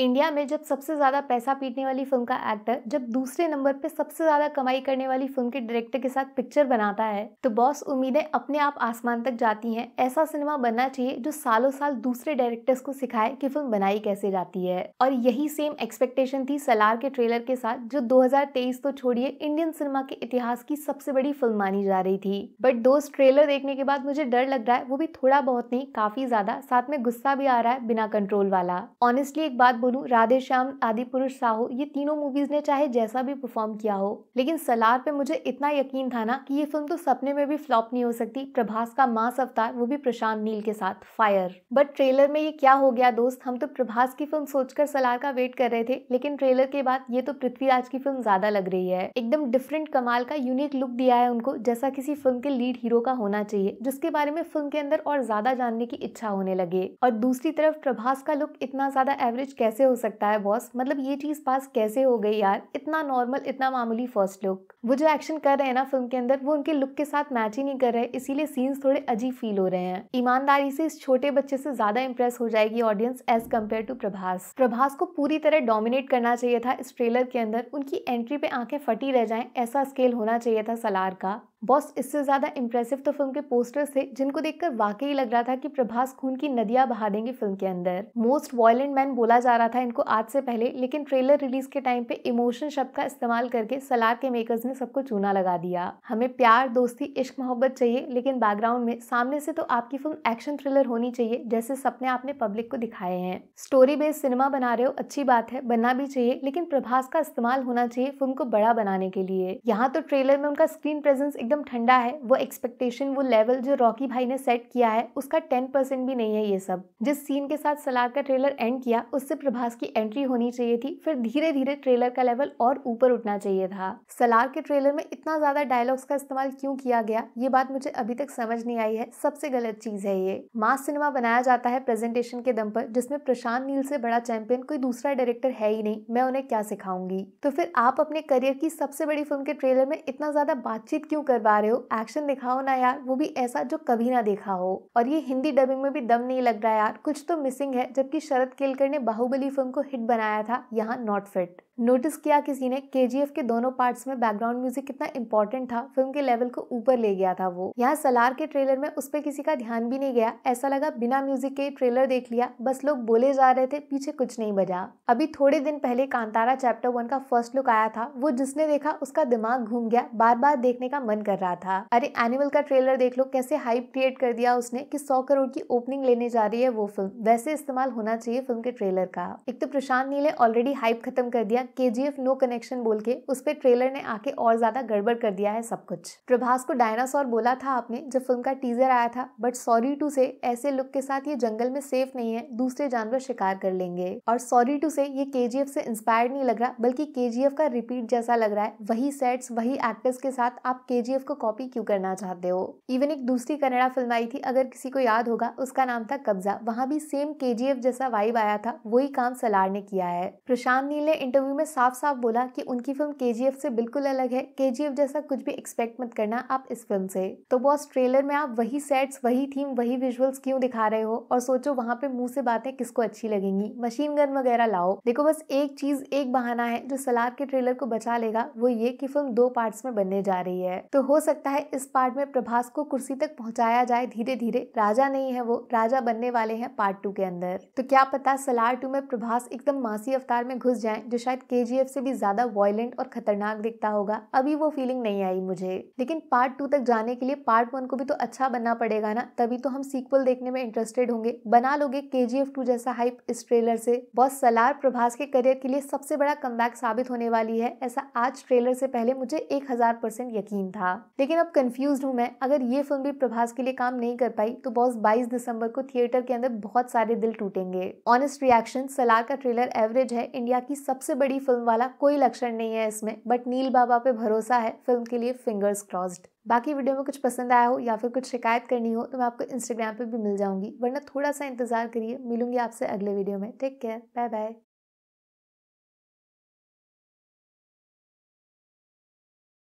India में जब सबसे ज़्यादा पैसा पीटने वाली फ़िल्म का एक्टर जब दूसरे नंबर पे सबसे ज़्यादा कमाई करने वाली फ़िल्म के डायरेक्टर के साथ पिक्चर बनाता है तो बॉस उम्मीदें अपने आप आसमान तक जाती हैं। ऐसा सिनेमा बनना चाहिए जो सालों साल दूसरे डायरेक्टर्स को सिखाए कि फ़िल्म बनाई कैसे जाती है। और यही सेम एक्सपेक्टेशन थी सलार के ट्रेलर के साथ, जो 2023 तो छोड़िए इंडियन सिनेमा के इतिहास की सबसे बड़ी फ़िल्म मानी जा रही थी। बट दोस्त ट्रेलर देखने के बाद मुझे डर लग रहा है, वो भी थोड़ा बहुत नहीं, काफ़ी ज़्यादा। साथ में गुस्सा भी आ रहा है बिना कंट्रोल वाला। ऑनेस्टली एक बात बोलूँ राधे श्याम आदि पुरुष साहू, ये तीनों मूवीज़ ने चाहे जैसा भी परफॉर्म किया हो, लेकिन सलार पे मुझे इतना यकीन था ना कि ये फ़िल्म तो सपने में भी फ्लॉप नहीं हो सकती। प्रभास का मास अवतार, वो भी प्रशांत नील के साथ फायर बट ट्रेलर में ये क्या हो गया दोस्त? हम तो प्रभास की फ़िल्म सोचकर सलार का वेट कर रहे थे, लेकिन ट्रेलर के बाद ये तो पृथ्वीराज की फ़िल्म ज़्यादा लग रही है। एकदम डिफरेंट कमाल का यूनिक लुक दिया है उनको, जैसा किसी फ़िल्म के लीड हीरो का होना चाहिए, जिसके बारे में फ़िल्म के अंदर और ज़्यादा जानने की इच्छा होने लगे। और दूसरी तरफ़ प्रभास का लुक इतना ज़्यादा एवरेज कैसे हो सकता है बॉस मतलब ये चीज़ पास कैसे हो गई यार? इतना नॉर्मल इतना मामूली फ़र्स्ट लुक वो जो एक्शन कर रहे हैं ना फ़िल्म के अंदर, वो उनके लुक के साथ मैच ही नहीं कर रहे, इसीलिए सीन्स थोड़े अजीब फील हो रहे हैं। ईमानदारी से इस छोटे बच्चे से ज़्यादा इंप्रेस हो जाएगी audience as compared to Prabhas. Prabhas को पूरी तरह डोमिनेट करना चाहिए था इस ट्रेलर के अंदर, उनकी एंट्री पे आँखें फटी रह जाए, ऐसा स्केल होना चाहिए था सलार का। बॉस इससे ज़्यादा इंप्रेसिव तो फ़िल्म के पोस्टर्स थे, जिनको देखकर वाकई लग रहा था कि प्रभास खून की नदियाँ बहा देंगे फ़िल्म के अंदर। मोस्ट वायलेंट मैन बोला जा रहा था इनको आज से पहले, लेकिन ट्रेलर रिलीज़ के टाइम पे इमोशन शब्द का इस्तेमाल करके सलार के मेकर्स ने सबको चूना लगा दिया। हमें प्यार, दोस्ती, इश्क, मोहब्बत चाहिए, लेकिन बैकग्राउंड में सामने से तो आपकी फ़िल्म एक्शन थ्रिलर होनी चाहिए, जैसे सपने आपने पब्लिक को दिखाए हैं। स्टोरी बेस्ड सिनेमा बना रहे हो, अच्छी बात है, बनना भी चाहिए, लेकिन प्रभास का इस्तेमाल होना चाहिए फ़िल्म को बड़ा बनाने के लिए। यहाँ तो ट्रेलर में उनका स्क्रीन प्रेजेंस एकदम ठंडा है, वो एक्सपेक्टेशन वो लेवल जो रॉकी भाई ने सेट किया है, उसका टेन परसेंट भी नहीं है ये सब। जिस सीन के साथ सलार का ट्रेलर एंड किया, उससे प्रभास की एंट्री होनी चाहिए थी, फिर धीरे धीरे ट्रेलर का लेवल और ऊपर उठना चाहिए था। सलार के ट्रेलर में इतना ज़्यादा डायलॉग्स का इस्तेमाल क्यों किया गया, ये बात मुझे अभी तक समझ नहीं आई है, सबसे गलत चीज़ है ये। मास सिनेमा बनाया जाता है प्रेजेंटेशन के दम पर, जिसमें प्रशांत नील से बड़ा चैंपियन कोई दूसरा डायरेक्टर है ही नहीं, मैं उन्हें क्या सिखाऊँगी? तो फिर आप अपने करियर की सबसे बड़ी फ़िल्म के ट्रेलर में इतना ज़्यादा बातचीत क्यों करवा रहे हो एक्शन दिखाओ ना यार, वो भी ऐसा जो कभी ना देखा हो। और ये हिंदी डबिंग में भी दम नहीं लग रहा यार, कुछ तो मिसिंग है, जबकि शरद केलकर ने बाहुबली फ़िल्म को हिट बनाया था, यहाँ नॉट फिट नोटिस किया किसी ने के के दोनों पार्ट्स में बैकग्राउंड म्यूज़िक कितना इंपॉर्टेंट था फ़िल्म के लेवल को ऊपर ले गया था वो। यहाँ सलार के ट्रेलर में उस पर किसी का ध्यान भी नहीं गया, ऐसा लगा बिना म्यूज़िक के ट्रेलर देख लिया, बस लोग बोले जा रहे थे, पीछे कुछ नहीं बजा। अभी थोड़े दिन पहले कांतारा चैप्टर वन का फ़र्स्ट लुक आया था, वो जिसने देखा उसका दिमाग घूम गया बार बार देखने का मन कर रहा था। अरे एनिमल का ट्रेलर देख लो, कैसे हाइप क्रिएट कर दिया उसने कि सौ करोड़ की ओपनिंग लेने जा रही है वो फ़िल्म वैसे इस्तेमाल होना चाहिए फ़िल्म के ट्रेलर का। एक तो प्रशांत नील ऑलरेडी हाइप खत्म कर दिया के जी एफ़ नो कनेक्शन बोल के उस पर ट्रेलर ने आके और ज़्यादा गड़बड़ कर दिया है सब कुछ। प्रभास को डायनासोर बोला था आपने, जब फ़िल्म का टीजर आया था, बट सॉरी टू से ऐसे लुक के साथ ये जंगल में सेफ़ नहीं है, दूसरे जानवर शिकार कर लेंगे। और सॉरी टू से ये KGF से इंस्पायर्ड नहीं लग रहा, बल्कि के जी एफ़ का रिपीट जैसा लग रहा है, वही सेट्स वही एक्टर्स के साथ आप के जी एफ़ को कॉपी क्यों करना चाहते हो? इवन एक दूसरी कन्नड़ा फ़िल्म आई थी, अगर किसी को याद होगा, उसका नाम था कब्जा, वहाँ भी सेम के जी एफ़ जैसा वाइब आया था, वही काम सलार ने किया है। प्रशांत नील ने इंटरव्यू में साफ़ साफ़ बोला कि उनकी फ़िल्म के से बिल्कुल अलग है। केजीएफ जैसा कुछ भी एक्सपेक्ट मत करना आप इस फ़िल्म से। तो बॉस ट्रेलर में आप वही सेट्स वही थीम वही विजुअल्स क्यों दिखा रहे हो? और सोचो वहाँ पे मुँह से बातें किसको अच्छी लगेंगी? मशीन गन वगैरह लाओ। देखो बस एक चीज़, एक बहाना है जो सलार के ट्रेलर को बचा लेगा, वो ये कि फ़िल्म दो पार्ट्स में बनने जा रही है। तो हो सकता है इस पार्ट में प्रभास को कुर्सी तक पहुँचाया जाए धीरे धीरे राजा नहीं है वो, राजा बनने वाले हैं पार्ट टू के अंदर। तो क्या पता सलार टू में प्रभास एकदम मासी अवतार में घुस जाए, जो शायद के से भी ज़्यादा वॉयलेंट और खतरनाक दिखता होगा। अभी वो फीलिंग नहीं आई मुझे। लेकिन पार्ट टू तक जाने के लिए पार्ट वन को भी तो अच्छा बनना पड़ेगा ना? तभी तो हम सीक्वल देखने में इंटरेस्टेड होंगे। बना लोगे के जी एफ़ टू जैसा हाइप इस ट्रेलर से। बॉस सलार प्रभास के करियर के लिए सबसे बड़ा कम साबित होने वाली है। ऐसा आज ट्रेलर से पहले मुझे एक हज़ार परसेंट यकीन था। लेकिन अब कंफ्यूज हूँ मैं। अगर ये फ़िल्म भी प्रभास के लिए काम नहीं कर पाई तो बॉस 22 दिसंबर को थिएटर के अंदर बहुत सारे दिल टूटेंगे। ऑनेस्ट रिएक्शन सलार का ट्रेलर एवरेज है। इंडिया की सबसे बड़ी फ़िल्म वाला कोई लक्षण नहीं है इसमें बट नील बाबा पे भरोसा है फ़िल्म के लिए फिंगर्स क्रॉस्ड बाकी वीडियो में कुछ पसंद आया हो या फिर कुछ शिकायत करनी हो तो मैं आपको इंस्टाग्राम पे भी मिल जाऊँगी, वरना थोड़ा सा इंतज़ार करिए, मिलूँगी आपसे अगले वीडियो में. Take care bye bye